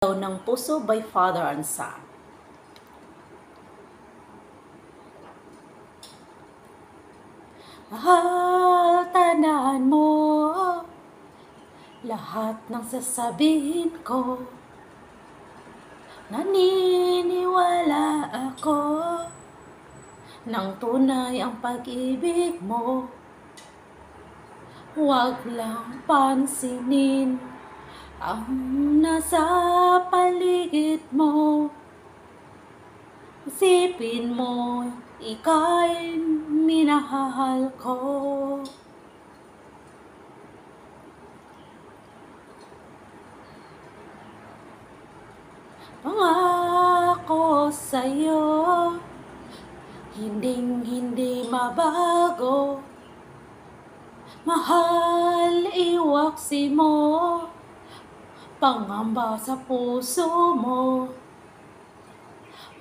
Daw ng Puso by Father and Son. Mahal, tandaan mo lahat ng sasabihin ko. Naniniwala ako nang tunay ang pag-ibig mo. Huwag lang pansinin ang nasa paligid mo. Isipin mo, ika'y minahal ko. Pangako sa'yo, hinding hindi mabago. Mahal, iwaksi mo, pangamba sa puso mo.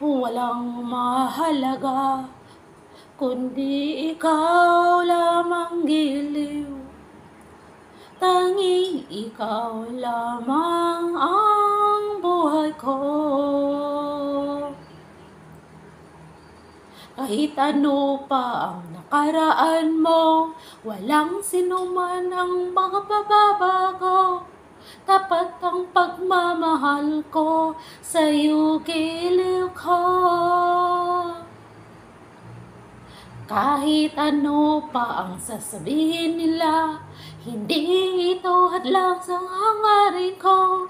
Walang mahalaga, kundi ikaw lamang giliw. Tanging ikaw lamang ang buhay ko. Kahit ano pa ang nakaraan mo, walang sinuman ang magpapabago. Tapat ang pagmamahal ko sa'yo giliw ko. Kahit ano pa ang sasabihin nila, hindi ito hadlang sa hangarin ko.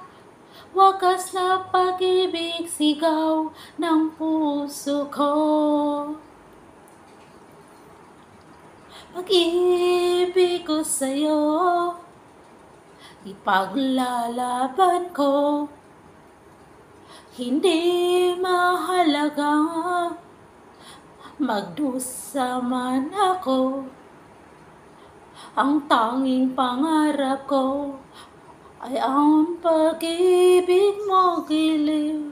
Wakas na pag-ibig sigaw ng puso ko. Pag-ibig ko sa'yo, ipaglalaban ko. Hindi mahalaga. Magdusa man ako. Ang tanging pangarap ko Ay ang pag-ibig mo giliw.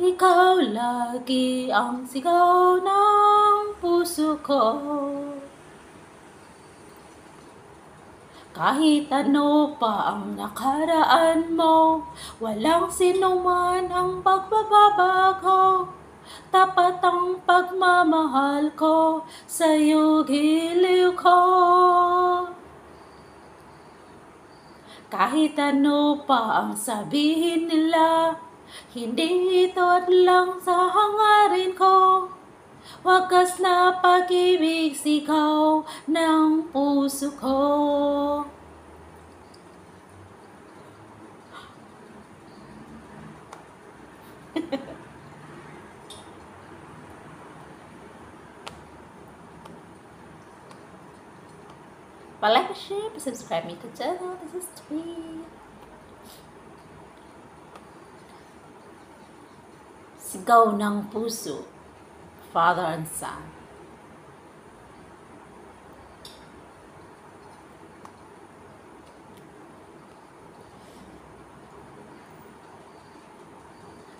Ikaw lagi ang sigaw ng puso ko Kahit ano pa ang nakaraan mo, walang sinuman ang pagbababago. Tapat ang pagmamahal ko sa'yo giliw ko. Kahit ano pa ang sabihin nila, hindi ito at lang sa hangarin ko. Wagas na pag-ibig sigaw ng puso ko. Pa-like, share, pa-subscribe me to channel. This is Tweet. Sigaw ng puso, Father and Son.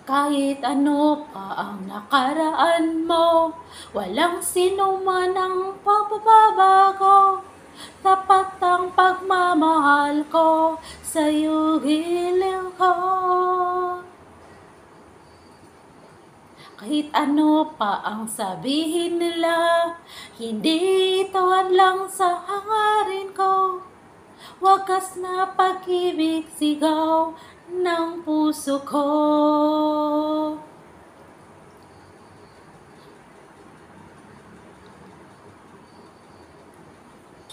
Kahit ano pa ang nakaraan mo, walang sino man ang pagbabago. Tapat ang pagmamahal ko sa'yo giliw ko. Kahit ano pa ang sabihin nila, hindi ito lang sa hangarin ko. Wagas na pag-ibig sigaw ng puso ko.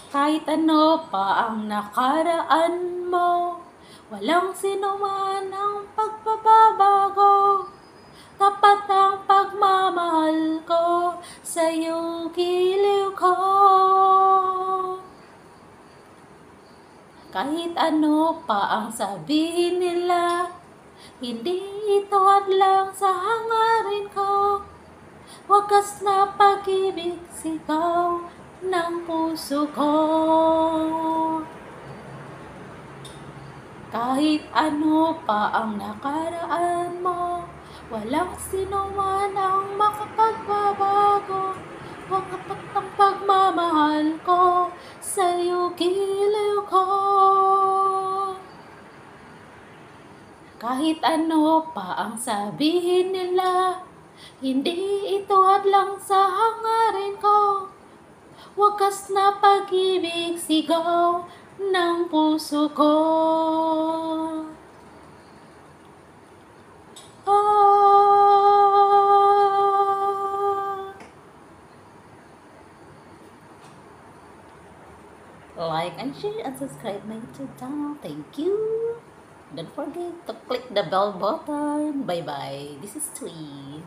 Kahit ano pa ang nakaraan mo, walang sinuman ang pagbabago. Tapat ang pagmamahal ko sa'yo giliw ko. Kahit ano pa ang sabihin nila, hindi ito lang sa hangarin ko. Wagas na pag-ibig sigaw ng puso ko. Kahit ano pa ang nakaraan mo, walang sino man ang makapagbabago. Wakapat ang pagmamahal ko sa'yo giliw ko. Kahit ano pa ang sabihin nila, hindi ito hadlang sa hangarin ko. Wakas na pag-ibig sigaw ng puso ko. Share and subscribe my YouTube channel. Thank you. Don't forget to click the bell button. Bye bye. This is Twee.